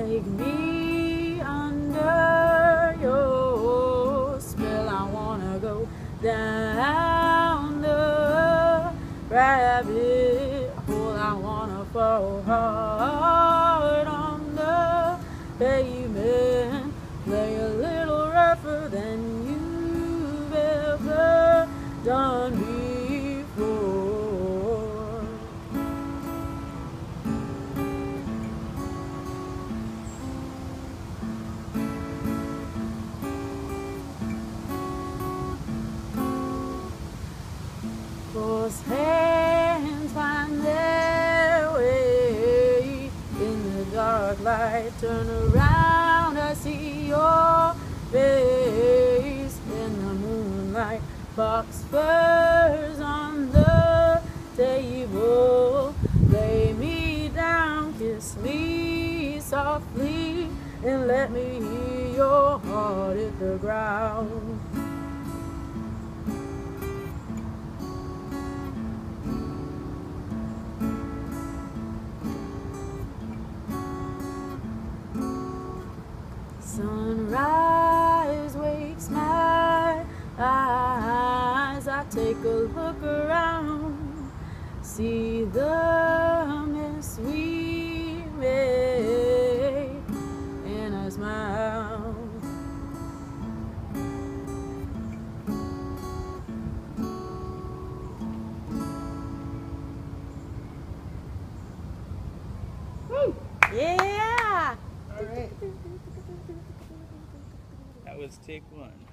Take me under your spell. I wanna go down the rabbit hole. I wanna fall hard on the pavement. Play a little rougher than you've ever done Cause hands find their way in the dark light. Turn around, I see your face in the moonlight. Fox furs on the table. Lay me down, kiss me softly, and let me hear your heart hit the ground. I take a look around, see the mess we made, and I smile. Yeah. All right. That was take one.